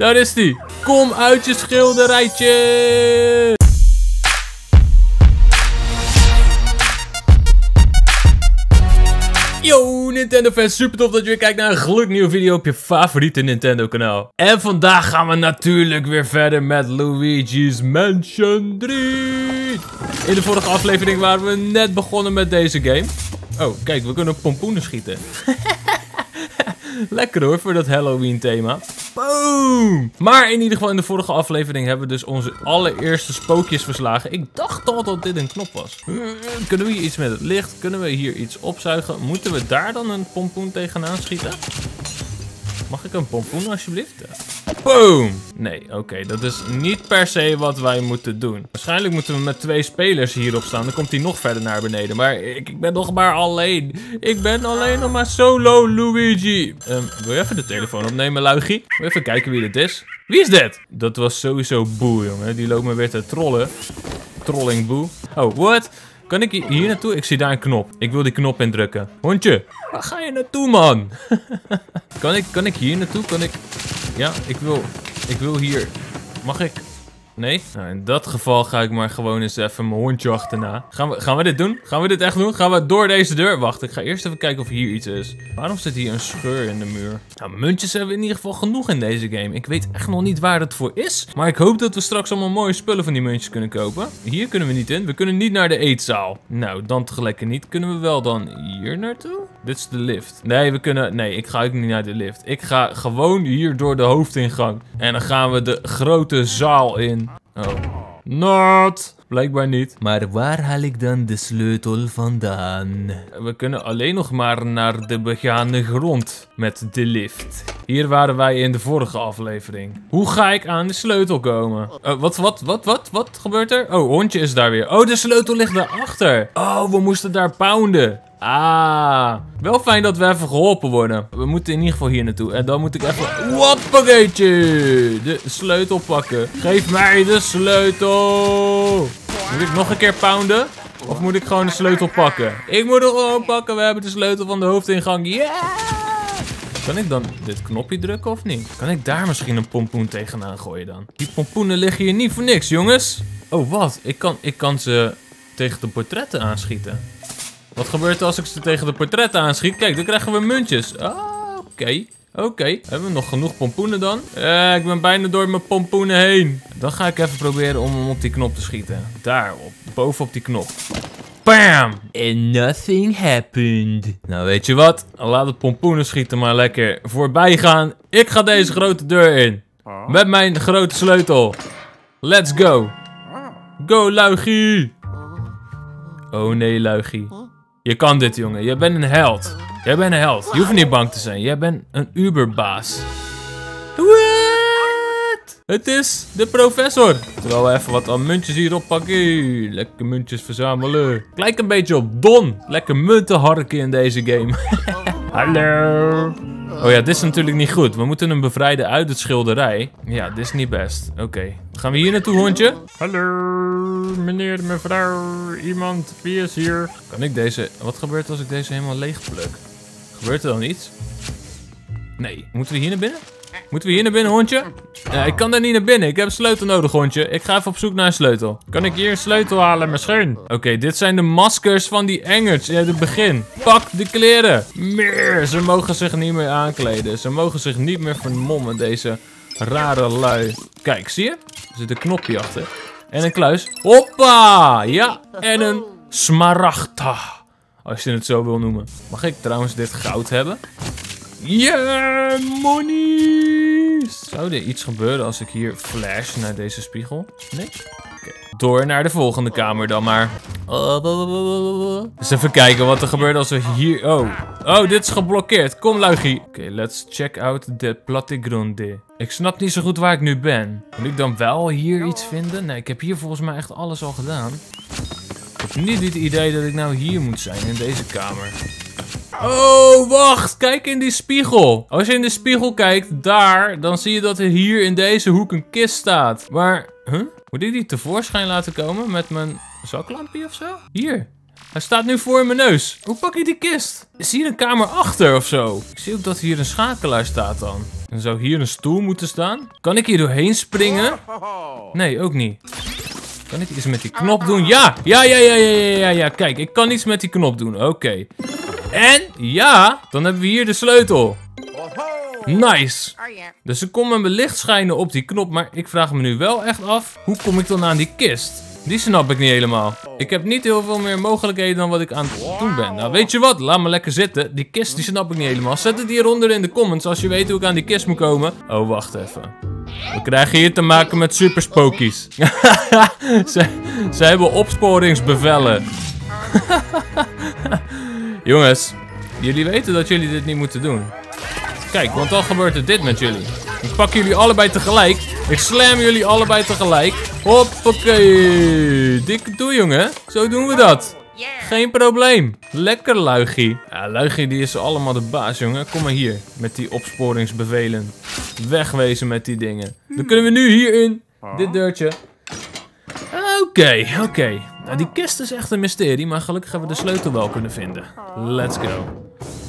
Daar is die. Kom uit je schilderijtje. Yo, Nintendo fans, super tof dat je weer kijkt naar een gloednieuwe video op je favoriete Nintendo kanaal. En vandaag gaan we natuurlijk weer verder met Luigi's Mansion 3. In de vorige aflevering waren we net begonnen met deze game. Oh, kijk, we kunnen pompoenen schieten. Lekker hoor, voor dat Halloween thema. Boom! Maar in ieder geval in de vorige aflevering hebben we dus onze allereerste spookjes verslagen. Ik dacht al dat dit een knop was. Kunnen we hier iets met het licht? Kunnen we hier iets opzuigen? Moeten we daar dan een pompoen tegenaan schieten? Mag ik een pompoen alsjeblieft? Boom! Nee, oké, dat is niet per se wat wij moeten doen. Waarschijnlijk moeten we met twee spelers hierop staan. Dan komt hij nog verder naar beneden. Maar ik, ik ben nog maar alleen. Ik ben alleen nog maar solo Luigi. Um, wil je even de telefoon opnemen, Luigi? Wil even kijken wie dit is? Wie is dit? Dat was sowieso Boe, jongen. Die loopt me weer te trollen. Trolling Boe. Oh, what? Kan ik hier naartoe? Ik zie daar een knop. Ik wil die knop indrukken. Hondje, waar ga je naartoe, man? kan, ik, kan ik hier naartoe? Kan ik... Ja, ik wil... Ik wil hier... Mag ik... Nee? Nou, in dat geval ga ik maar gewoon eens even mijn hondje achterna. Gaan we, gaan we dit doen? Gaan we dit echt doen? Gaan we door deze deur? Wacht, ik ga eerst even kijken of hier iets is. Waarom zit hier een scheur in de muur? Nou, muntjes hebben we in ieder geval genoeg in deze game. Ik weet echt nog niet waar het voor is. Maar ik hoop dat we straks allemaal mooie spullen van die muntjes kunnen kopen. Hier kunnen we niet in. We kunnen niet naar de eetzaal. Nou, dan tegelijk niet. Kunnen we wel dan hier naartoe? Dit is de lift. Nee, we kunnen... Nee, ik ga ook niet naar de lift. Ik ga gewoon hier door de hoofdingang. En dan gaan we de grote zaal in. Oh. Not! Blijkbaar niet. Maar waar haal ik dan de sleutel vandaan? We kunnen alleen nog maar naar de begane grond met de lift. Hier waren wij in de vorige aflevering. Hoe ga ik aan de sleutel komen? Uh, wat, wat, wat, wat, wat gebeurt er? Oh, hondje is daar weer. Oh, de sleutel ligt daarachter. Oh, we moesten daar pounden. Ah, wel fijn dat we even geholpen worden. We moeten in ieder geval hier naartoe. En dan moet ik even... Wappageetje! De sleutel pakken. Geef mij de sleutel! Moet ik nog een keer pounden? Of moet ik gewoon de sleutel pakken? Ik moet hem gewoon pakken. We hebben de sleutel van de hoofdingang. Yeah! Kan ik dan dit knopje drukken of niet? Kan ik daar misschien een pompoen tegenaan gooien dan? Die pompoenen liggen hier niet voor niks, jongens. Oh, wat? Ik kan, ik kan ze tegen de portretten aanschieten. Wat gebeurt er als ik ze tegen de portretten aanschiet? Kijk, dan krijgen we muntjes. Ah, oké. Oké, hebben we nog genoeg pompoenen dan? Eh, ik ben bijna door mijn pompoenen heen. Dan ga ik even proberen om hem op die knop te schieten. Daarop, bovenop die knop. Bam! And nothing happened. Nou, weet je wat? Laat het pompoenen schieten maar lekker voorbij gaan. Ik ga deze grote deur in. Met mijn grote sleutel. Let's go. Go, Luigie. Oh nee, Luigie. Je kan dit, jongen. Je bent een held. Jij bent een held. Je hoeft niet bang te zijn. Jij bent een Uberbaas. What? Het is de professor. Terwijl we even wat aan muntjes hier oppakken. Lekker muntjes verzamelen. Kijk een beetje op Don. Lekker munten harken in deze game. Hallo. Oh ja, dit is natuurlijk niet goed. We moeten hem bevrijden uit het schilderij. Ja, dit is niet best. Oké. Gaan we hier naartoe, hondje? Hallo, meneer, mevrouw, iemand, wie is hier? Kan ik deze... Wat gebeurt als ik deze helemaal leeg pluk? Gebeurt er dan iets? Nee. Moeten we hier naar binnen? Moeten we hier naar binnen, hondje? Ja, ik kan daar niet naar binnen. Ik heb een sleutel nodig, hondje. Ik ga even op zoek naar een sleutel. Kan ik hier een sleutel halen, misschien? Oké, dit zijn de maskers van die engers in het begin. Pak de kleren. Meer. Ze mogen zich niet meer aankleden. Ze mogen zich niet meer vermommen, deze rare lui. Kijk, zie je? Er zit een knopje achter. En een kluis. Hoppa! Ja, en een smaragda. Als je het zo wil noemen. Mag ik trouwens dit goud hebben? Yeah, money! Zou er iets gebeuren als ik hier flash naar deze spiegel? Nee? Oké. Door naar de volgende kamer dan maar. Dus even kijken wat er gebeurt als we hier... Oh. Oh, dit is geblokkeerd. Kom, Luigie. Oké, let's check out the plattegrunde. Ik snap niet zo goed waar ik nu ben. Moet ik dan wel hier iets vinden? Nee, ik heb hier volgens mij echt alles al gedaan. Ik heb niet het idee dat ik nou hier moet zijn, in deze kamer. Oh, wacht. Kijk in die spiegel. Als je in de spiegel kijkt, daar, dan zie je dat er hier in deze hoek een kist staat. Maar, huh? Moet ik die tevoorschijn laten komen met mijn zaklampje of zo? Hier. Hij staat nu voor mijn neus. Hoe pak ik die kist? Is hier een kamer achter of zo? Ik zie ook dat hier een schakelaar staat dan. Dan zou hier een stoel moeten staan. Kan ik hier doorheen springen? Nee, ook niet. Kan ik iets met die knop doen? Ja! Ja, ja, ja, ja, ja, ja, ja. Kijk, ik kan iets met die knop doen. Oké. En, ja, dan hebben we hier de sleutel. Nice. Dus ze komen mijn licht schijnen op die knop, maar ik vraag me nu wel echt af, hoe kom ik dan aan die kist? Die snap ik niet helemaal. Ik heb niet heel veel meer mogelijkheden dan wat ik aan het doen ben. Nou, weet je wat? Laat me lekker zitten. Die kist, die snap ik niet helemaal. Zet het hieronder in de comments als je weet hoe ik aan die kist moet komen. Oh, wacht even. We krijgen hier te maken met super spookies. ze, ze hebben opsporingsbevellen. Jongens, jullie weten dat jullie dit niet moeten doen. Kijk, want dan gebeurt er dit met jullie. Ik pak jullie allebei tegelijk. Ik slam jullie allebei tegelijk. Hoppakee. Dikke toe, jongen. Zo doen we dat. Geen probleem. Lekker, Luigie. Ja, Luigie die is allemaal de baas, jongen. Kom maar hier. Met die opsporingsbevelen. Wegwezen met die dingen. Dan kunnen we nu hierin. Dit deurtje. Oké, oké. Nou, die kist is echt een mysterie, maar gelukkig hebben we de sleutel wel kunnen vinden. Let's go.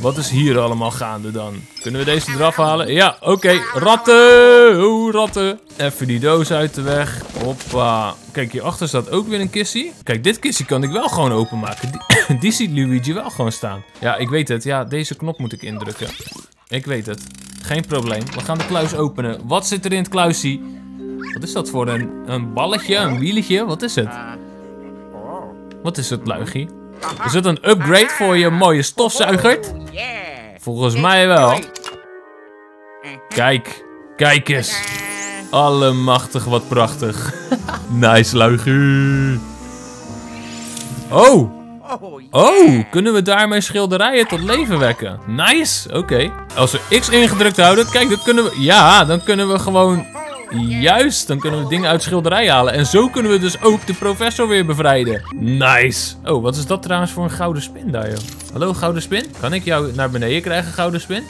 Wat is hier allemaal gaande dan? Kunnen we deze eraf halen? Ja, oké. Ratten! Oeh, ratten. Even die doos uit de weg. Hoppa. Kijk, hierachter staat ook weer een kissie. Kijk, dit kissie kan ik wel gewoon openmaken. Die, die ziet Luigi wel gewoon staan. Ja, ik weet het. Ja, deze knop moet ik indrukken. Ik weet het. Geen probleem. We gaan de kluis openen. Wat zit er in het kluisje? Wat is dat voor een, een balletje? Een wieletje? Wat is het? Wat is het, luigie? Is het een upgrade voor je mooie stofzuiger? Volgens mij wel. Kijk, kijk eens. Allemachtig wat prachtig. nice, luigie. Oh. Oh, kunnen we daarmee schilderijen tot leven wekken? Nice, oké. Als we X ingedrukt houden, kijk, dan kunnen we... Ja, dan kunnen we gewoon Juist, dan kunnen we dingen uit schilderij halen. En zo kunnen we dus ook de professor weer bevrijden. Nice. Oh, wat is dat trouwens voor een gouden spin daar, joh? Hallo, gouden spin? Kan ik jou naar beneden krijgen, gouden spin?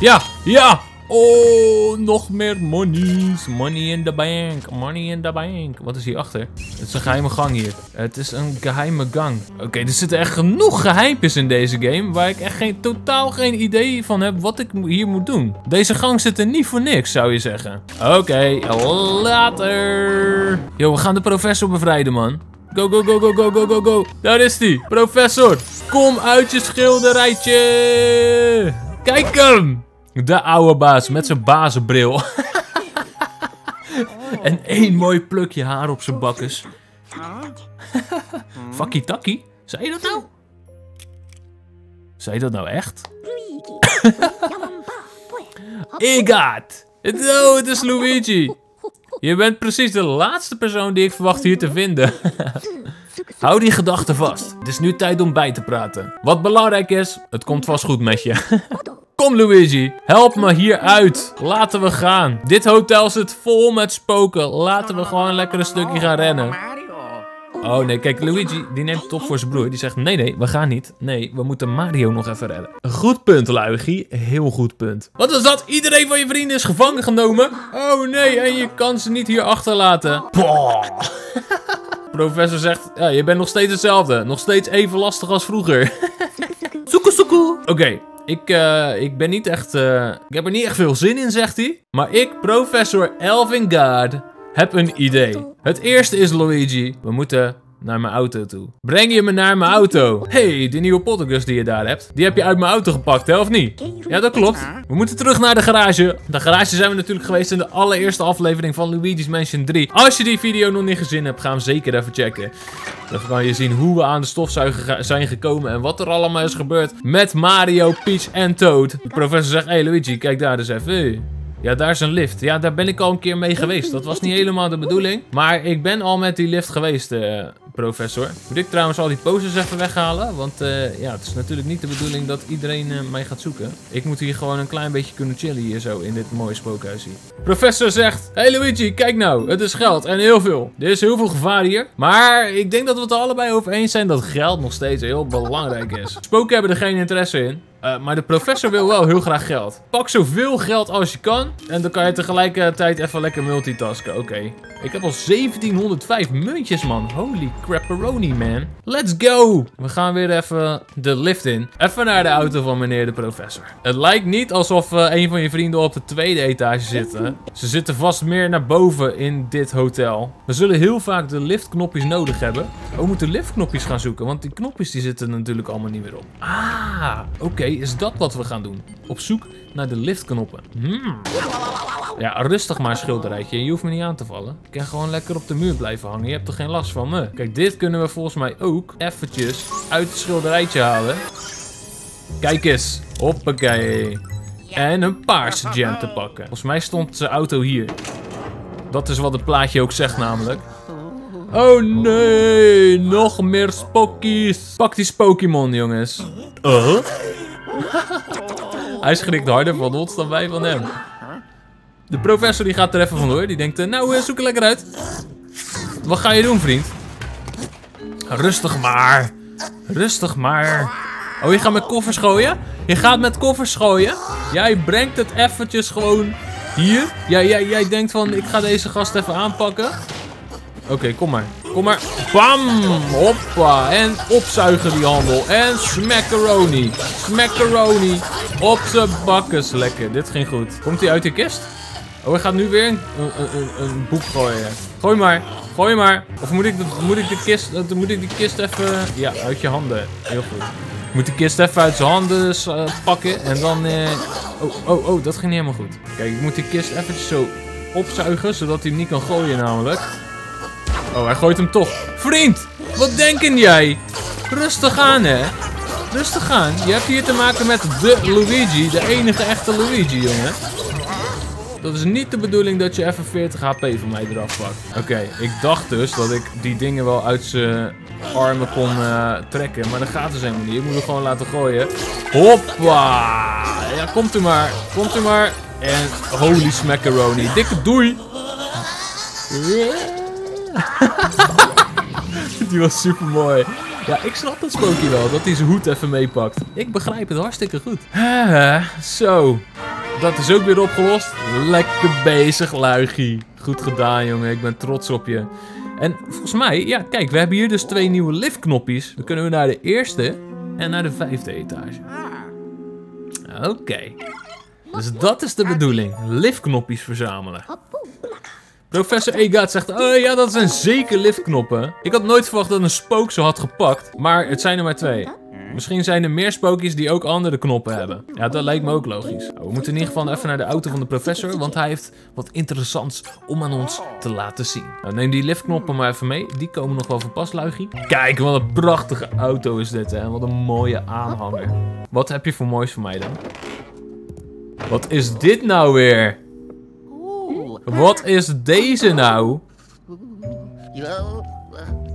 Ja, ja! Oh, nog meer monies. Money in the bank. Money in the bank. Wat is hier achter? Het is een geheime gang hier. Het is een geheime gang. Oké, er zitten echt genoeg geheimpjes in deze game. Waar ik echt geen, totaal geen idee van heb wat ik hier moet doen. Deze gang zit er niet voor niks, zou je zeggen. Oké, later. Yo, we gaan de professor bevrijden, man. Go, go, go, go, go, go, go, go. Daar is hij. Professor, kom uit je schilderijtje. Kijk hem. De oude baas met zijn bazenbril. en één mooi plukje haar op zijn bakkes. Fakkie takkie? Zei je dat nou? Zei je dat nou echt? Igat! Oh, het is Luigi! Je bent precies de laatste persoon die ik verwacht hier te vinden. Hou die gedachten vast. Het is nu tijd om bij te praten. Wat belangrijk is, het komt vast goed met je. Kom Luigi, help me hier uit. Laten we gaan. Dit hotel zit vol met spoken. Laten we gewoon lekker een stukje gaan rennen. Oh nee, kijk, Luigi die neemt het op voor zijn broer. Die zegt, nee, nee, we gaan niet. Nee, we moeten Mario nog even redden. Goed punt, Luigi. Heel goed punt. Wat is dat? Iedereen van je vrienden is gevangen genomen? Oh nee, en je kan ze niet hier achterlaten. Professor zegt, ja, je bent nog steeds hetzelfde. Nog steeds even lastig als vroeger. Soekoe, soekoe. Oké, ik, uh, ik ben niet echt... Uh, ik heb er niet echt veel zin in, zegt hij. Maar ik, professor Elvin God, heb een idee. Het eerste is Luigi. We moeten naar mijn auto toe. Breng je me naar mijn auto. hey, die nieuwe Pottergus die je daar hebt. Die heb je uit mijn auto gepakt, hè, of niet? Ja, dat klopt. We moeten terug naar de garage. De garage zijn we natuurlijk geweest in de allereerste aflevering van Luigi's Mansion 3. Als je die video nog niet gezien hebt, ga hem zeker even checken. Dan kan je zien hoe we aan de stofzuiger zijn gekomen en wat er allemaal is gebeurd met Mario, Peach en Toad. De professor zegt, hey Luigi, kijk daar eens even. Ja, daar is een lift. Ja, daar ben ik al een keer mee geweest. Dat was niet helemaal de bedoeling. Maar ik ben al met die lift geweest, uh, professor. Moet ik trouwens al die posters even weghalen? Want uh, ja, het is natuurlijk niet de bedoeling dat iedereen uh, mij gaat zoeken. Ik moet hier gewoon een klein beetje kunnen chillen hier zo in dit mooie spookhuisje. Professor zegt, hey Luigi, kijk nou. Het is geld en heel veel. Er is heel veel gevaar hier. Maar ik denk dat we het er allebei over eens zijn dat geld nog steeds heel belangrijk is. Spoken hebben er geen interesse in. Eh, maar de professor wil wel heel graag geld. Pak zoveel geld als je kan. En dan kan je tegelijkertijd even lekker multitasken. Oké. Ik heb al 1705 muntjes, man. Holy crapperoni, man. Let's go! We gaan weer even de lift in. Even naar de auto van meneer de professor. Het lijkt niet alsof uh, een van je vrienden op de tweede etage zitten. Ze zitten vast meer naar boven in dit hotel. We zullen heel vaak de liftknopjes nodig hebben. We moeten liftknopjes gaan zoeken, want die knopjes die zitten natuurlijk allemaal niet meer op. Ah, oké, is dat wat we gaan doen? Op zoek naar de liftknoppen. Hmm. Ja, rustig maar schilderijtje. Je hoeft me niet aan te vallen. Ik kan gewoon lekker op de muur blijven hangen. Je hebt er geen last van me. Kijk, dit kunnen we volgens mij ook eventjes uit het schilderijtje halen. Kijk eens. Hoppakee. En een paarse jam te pakken. Volgens mij stond zijn auto hier. Dat is wat het plaatje ook zegt namelijk. Oh nee, nog meer spookies. Pak die Pokémon, jongens. Uh? Hij schrikt harder van ons dan wij van hem. De professor die gaat er even vandoor. Die denkt, eh, nou, eh, zoek er lekker uit. Wat ga je doen, vriend? Rustig maar. Rustig maar. Oh, je gaat met koffers gooien? Je gaat met koffers gooien? Jij brengt het eventjes gewoon hier. Jij, jij, jij denkt van, ik ga deze gast even aanpakken. Oké, kom maar. Kom maar. Bam! Hoppa. En opzuigen die handel. En smackaroni. Smackaroni. Op z'n bakkes. Lekker. Dit ging goed. Komt hij uit de kist? Oh, hij gaat nu weer een, een, een, boek gooien. Gooi maar. Gooi maar. Of moet ik, de, moet ik de kist... Moet ik die kist even... Ja, uit je handen. Heel goed. Moet de kist even uit zijn handen uh, pakken. En dan... Uh... Oh, oh, oh. Dat ging niet helemaal goed. Kijk, ik moet die kist even zo opzuigen. Zodat hij hem niet kan gooien namelijk. Oh, hij gooit hem toch. Vriend, wat denken jij? Rustig aan, hè. Rustig aan. Je hebt hier te maken met de Luigi. De enige echte Luigi, jongen. Dat is niet de bedoeling dat je even 40 HP van mij eraf pakt. Oké, ik dacht dus dat ik die dingen wel uit zijn armen kon uh, trekken. Maar dat gaat dus helemaal niet. Ik moet hem gewoon laten gooien. Hoppa! Ja, komt u maar. Komt u maar. En holy smackaroni. Dikke doei. Die was super mooi. Ja, ik snap dat spookje wel, dat hij zijn hoed even meepakt. Ik begrijp het hartstikke goed. Zo, dat is ook weer opgelost. Lekker bezig, luigie. Goed gedaan, jongen. Ik ben trots op je. En volgens mij, ja, kijk, we hebben hier dus twee nieuwe liftknopjes. Dan kunnen we naar de eerste en naar de vijfde etage. Oké. Dus dat is de bedoeling. Liftknopjes verzamelen. Professor Egat zegt, oh ja, dat zijn zeker liftknoppen. Ik had nooit verwacht dat een spook ze had gepakt, maar het zijn er maar twee. Misschien zijn er meer spookjes die ook andere knoppen hebben. Ja, dat lijkt me ook logisch. Nou, we moeten in ieder geval even naar de auto van de professor, want hij heeft wat interessants om aan ons te laten zien. Nou, neem die liftknoppen maar even mee. Die komen nog wel van pas, luigie. Kijk, wat een prachtige auto is dit, hè. Wat een mooie aanhanger. Wat heb je voor moois voor mij dan? Wat is dit nou weer? Wat is deze nou?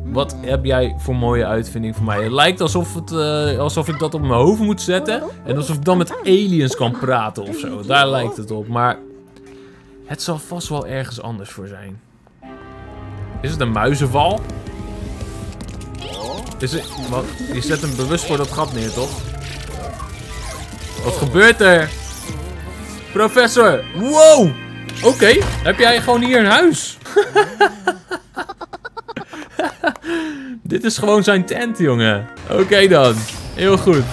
Wat heb jij voor mooie uitvinding voor mij? Het lijkt alsof, het, uh, alsof ik dat op mijn hoofd moet zetten. En alsof ik dan met aliens kan praten of zo. Daar lijkt het op. Maar het zal vast wel ergens anders voor zijn. Is het een muizenval? Is het, wat, je zet hem bewust voor dat gat neer, toch? Wat gebeurt er? Professor! Wow! Oké, heb jij gewoon hier een huis? Dit is gewoon zijn tent, jongen. Oké dan. Heel goed.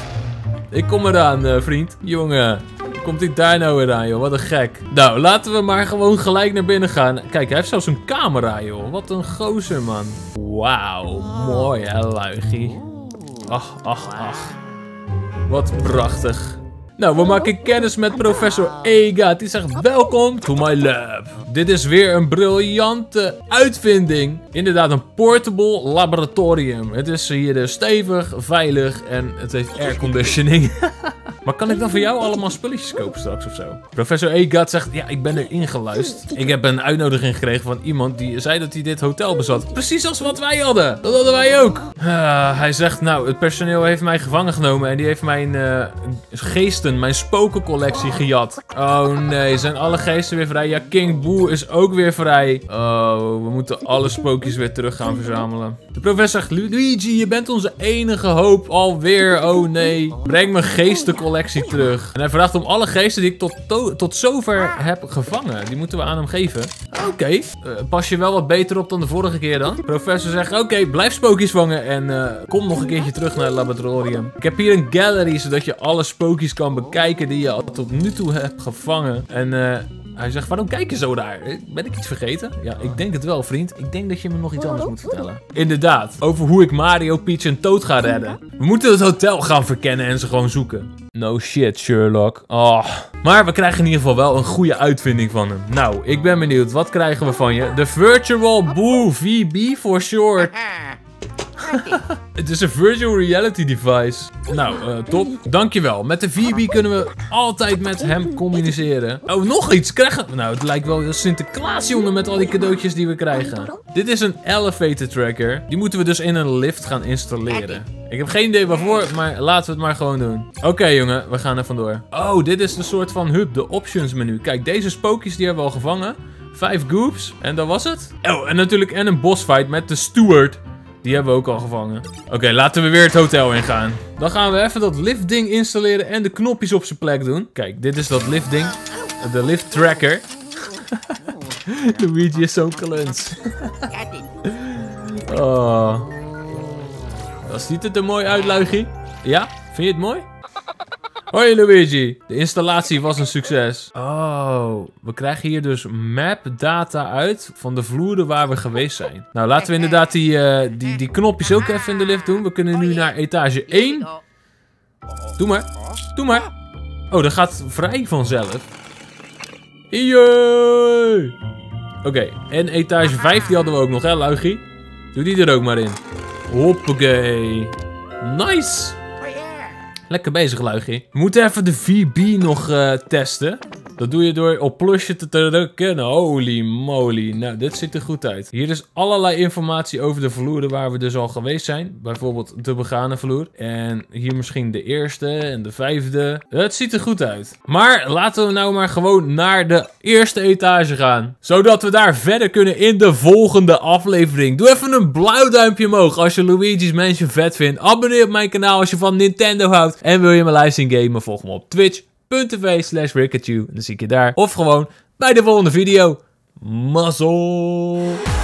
Ik kom eraan, uh, vriend. Jongen. Komt hij daar nou weer aan, joh? Wat een gek. Nou, laten we maar gewoon gelijk naar binnen gaan. Kijk, hij heeft zelfs een camera, joh. Wat een gozer, man. Wauw. Mooi, hè, luigie. Ach, ach, ach. Wat prachtig. Nou, we maken kennis met professor Ega. Die zegt welkom to my lab. Dit is weer een briljante uitvinding. Inderdaad, een portable laboratorium. Het is hier stevig, veilig en het heeft airconditioning. maar kan ik dan voor jou allemaal spulletjes kopen straks of zo? Professor Egat zegt, ja, ik ben erin geluisterd. Ik heb een uitnodiging gekregen van iemand die zei dat hij dit hotel bezat. Precies als wat wij hadden. Dat hadden wij ook. Uh, hij zegt, nou, het personeel heeft mij gevangen genomen en die heeft mijn uh, geesten, mijn spokencollectie gejat. Oh nee, zijn alle geesten weer vrij? Ja, King Boo is ook weer vrij. Oh, we moeten alle spookjes weer terug gaan verzamelen. De professor zegt, Luigi, je bent onze enige hoop alweer. Oh nee. Breng mijn geestencollectie collectie terug. En hij vraagt om alle geesten die ik tot, tot zover heb gevangen. Die moeten we aan hem geven. Oké, eh, pas je wel wat beter op dan de vorige keer dan? Professor zegt, oké, blijf spookjes vangen en uh, kom nog een keertje terug naar het laboratorium. Ik heb hier een gallery, zodat je alle spookjes kan bekijken die je tot nu toe hebt gevangen. En uh, hij zegt, waarom kijk je zo daar? Ben ik iets vergeten? Ja, ik denk het wel, vriend. Ik denk dat je me nog iets anders moet vertellen. Inderdaad, over hoe ik Mario, Peach en Toad ga redden. We moeten het hotel gaan verkennen en ze gewoon zoeken. No shit, Sherlock. Oh. Maar we krijgen in ieder geval wel een goede uitvinding van hem. Nou, ik ben benieuwd. Wat krijgen we van je? De Virtual Boo VB for short. Het is een virtual reality device. Nou, uh, top. Dankjewel. Met de VB kunnen we altijd met hem communiceren. Oh, nog iets. Krijgen Nou, het lijkt wel Sinterklaas, jongen, met al die cadeautjes die we krijgen. Dit is een elevator tracker. Die moeten we dus in een lift gaan installeren. Ik heb geen idee waarvoor, maar laten we het maar gewoon doen. Oké, jongen. We gaan er vandoor. Oh, dit is de soort van hub, de options menu. Kijk, deze spookjes die hebben we al gevangen. Vijf goops. En dat was het. Oh, en natuurlijk en een boss fight met de steward. Die hebben we ook al gevangen. Oké, laten we weer het hotel ingaan. Dan gaan we even dat liftding installeren en de knopjes op zijn plek doen. Kijk, dit is dat liftding. De lift tracker. Luigi is zo'n kluns. oh. Dat ziet het er mooi uit, Luigi. Ja? Vind je het mooi? Hoi Luigi, de installatie was een succes. Oh, we krijgen hier dus map data uit van de vloeren waar we geweest zijn. Nou, laten we inderdaad die, uh, die, die knopjes ook even in de lift doen. We kunnen nu naar etage 1. Doe maar, doe maar. Oh, dat gaat vrij vanzelf. Jee! Oké, en etage 5 die hadden we ook nog, hè, Luigi? Doe die er ook maar in. Hoppakee. Nice! Lekker bezig, Luigi. We moeten even de VB nog uh, testen. Dat doe je door op plusje te drukken. Holy moly. Nou, dit ziet er goed uit. Hier is allerlei informatie over de vloeren waar we dus al geweest zijn. Bijvoorbeeld de begane vloer. En hier misschien de eerste en de vijfde. Het ziet er goed uit. Maar laten we nou maar gewoon naar de eerste etage gaan. Zodat we daar verder kunnen in de volgende aflevering. Doe even een blauw duimpje omhoog als je Luigi's Mansion vet vindt. Abonneer op mijn kanaal als je van Nintendo houdt. En wil je me live zien gamen, volg me op Twitch twitch.tv slash En dan zie ik je daar. Of gewoon bij de volgende video. Mazzel!